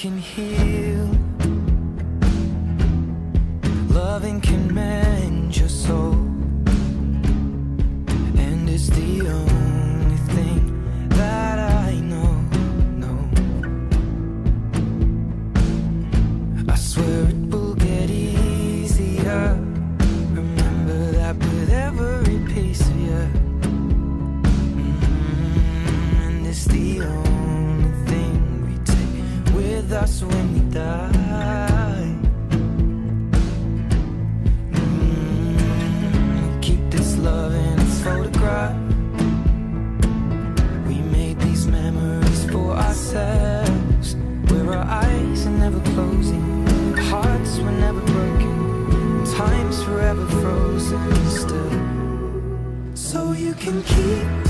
can heal. Loving can with us when we die. Mm, keep this love in its photograph. We made these memories for ourselves. Where our eyes are never closing, hearts were never broken, time's forever frozen still. So you can keep